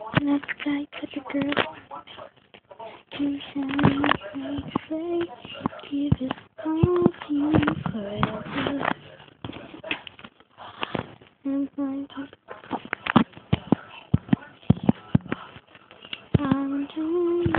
Let's guy to the girl. You shine say, give it all to you forever. And my talk. I'm doing